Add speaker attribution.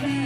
Speaker 1: baby.